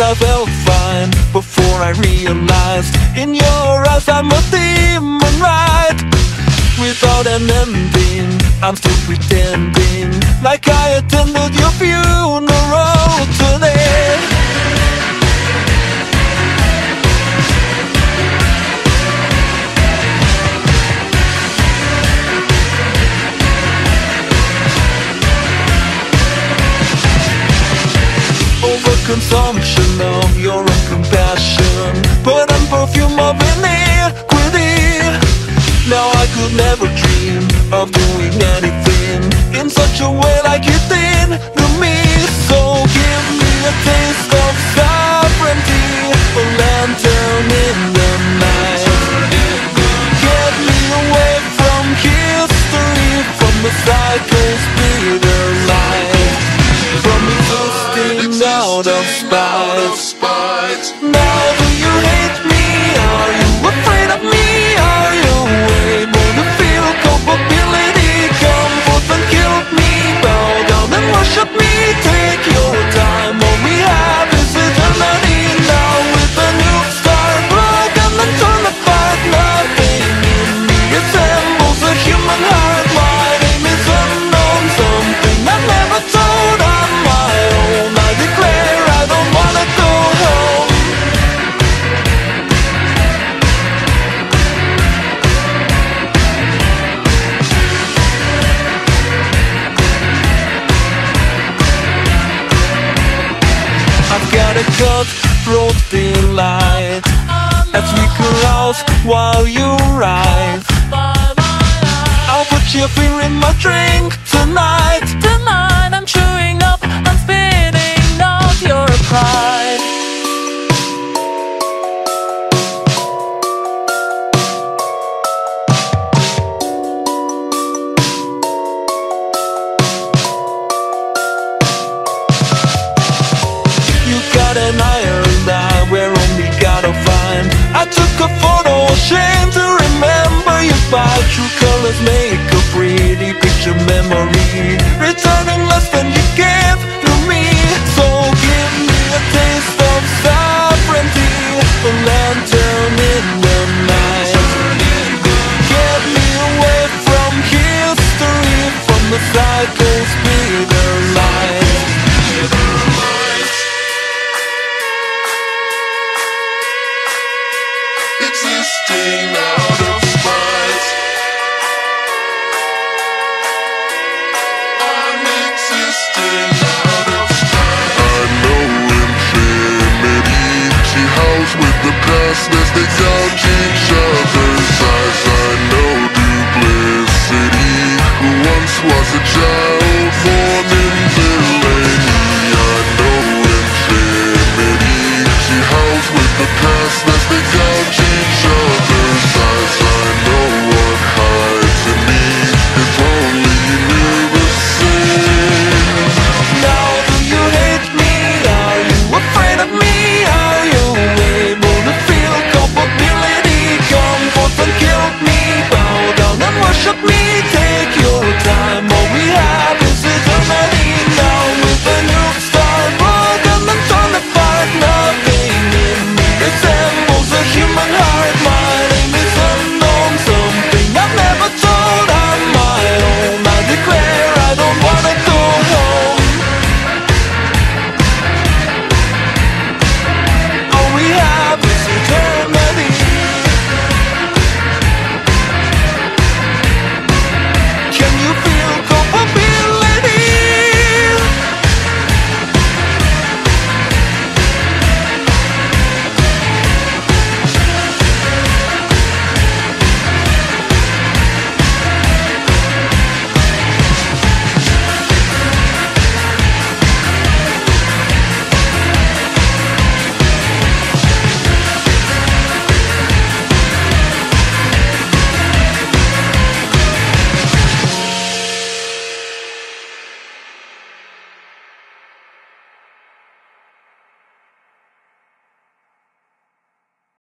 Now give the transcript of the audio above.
I felt fine Before I realized In your eyes I'm a demon, right? Without an ending I'm still pretending Like I attended Overconsumption of your own compassion. Put on perfume of iniquity Now I could never dream of doing anything In such a way like you did to me. So give me a taste of sovereignty A lantern of spite cutthroat delight As we carouse while you I'll put your fear in my drink Tonight gotta I took a photo, shame to remember you. By True colors make a pretty picture memory existing out of spite. I'm existing out of spite. I know infinity. With the. I know duplicity, who once was a child. Can you feel